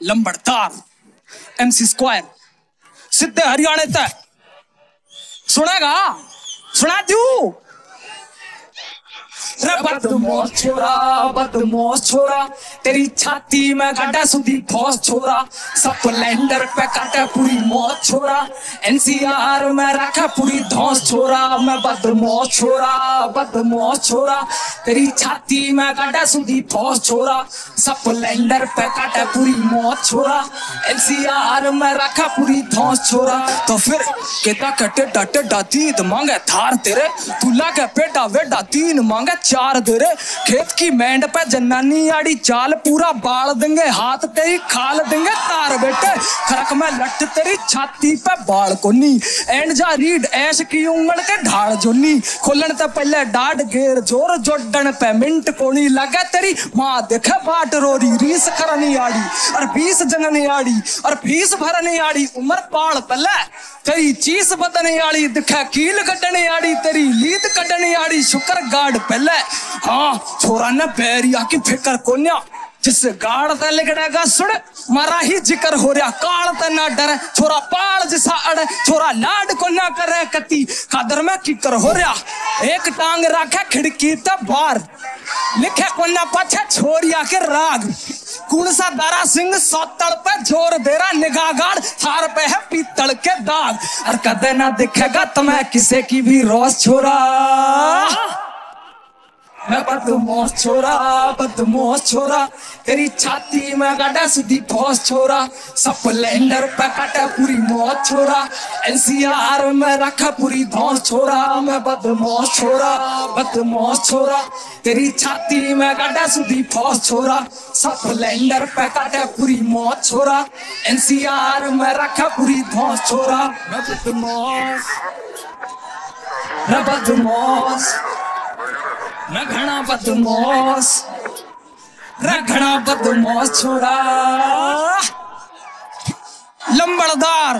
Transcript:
लंबड़दार MC square सीधे हरियाणे तक। सुनेगा? सुना दू बदमाश छोरा बदमाश छोरा, तेरी छाती में गाड़ा सुधी फौस छोरा स्प्लेंडर पे काटे पूरी मौत छोरा एनसीआर में रखा पूरी धौस छोरा, मैं बदमाश छोरा बदमाश छोरा तेरी छाती में गाड़ा सुधी फौस छोरा। स्प्लेंडर पे काटे पूरी मौत छोरा। एनसीआर में रखा पूरी धौस छोरा। तो फिर केता कटे डाटे दातीद मांगे थार तेरे। तुला के पेटा वेडा तीन मांगे चार तेरे। खेत की बैंड पे जन्नानी आड़ी चाल, पूरा बाल देंगे, हाथ तेरी खाल देंगे, तार बेटे। खरक में लट तेरी छाती पे बाल कोनी। एंड जा रीड ऐश की उंगल के ढाल जोनी। खोलन ते पहले डाड घेर, ज़ोर जोडन पे मिंट कोनी लगे तेरी माँ देख बाट रोरी रीस करनी आड़ी और बीस जननी आड़ी और फ़ीस भरने आड़ी उम्र पाल पल्ले तेरी चीस बदने आड़ी दिखा कील कटने आड़ी तेरी लीद कटने आड़ी शुक्र गाड पहले हाँ छोरा ने बैरिया की फिकर कोन्या जिस गाड़ ते लिगड़ेगा सुड़ मारा ही ज़िक्र हो रहा काल ते ना डरे, छोरा पाल जिसा अड़े, छोरा लाड को ना करे कती। कादर में किकर हो रहा एक टांग रखे खिड़की ते बाहर। लिखे को ना पाछे छोरिया के राग। कौन सा दारा सिंह सौतल पे ज़ोर दे रहा निगाह गाड़ थार पे है पीतल के दाग। और कदे ना दिखेगा तुम्हें किसे की भी रोज छोरा। मैं बदमाश छोरा बदमाश छोरा। तेरी छाती में गाड़ा सीधी फौस छोरा। स्प्लेंडर पे काटा पूरी मौत छोरा। एनसीआर में रखा पूरी धौस छोरा। मैं बदमाश छोरा बदमाश छोरा। तेरी छाती में गाड़ा सीधी फौस छोरा। स्प्लेंडर पे काटा पूरी मौत छोरा। एनसीआर में रखा पूरी धौस छोरा। मैं बदमाश। मैं बदमाश। मैं बदमोस रखना बदमाश छोरा लंबड़दार